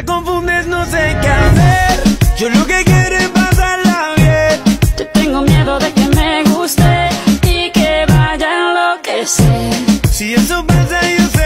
Te confundes, no sé qué hacer. Yo lo que quiero es pasarla bien. Yo tengo miedo de que me guste y que vaya a enloquecer. Si eso pasa, yo